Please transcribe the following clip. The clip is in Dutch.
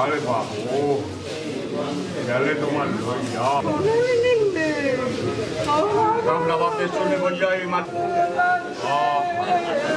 말해봐고 열네 동안 거기야. 선생님들. 감사합니다. 뺏어내버리야 이만. 아.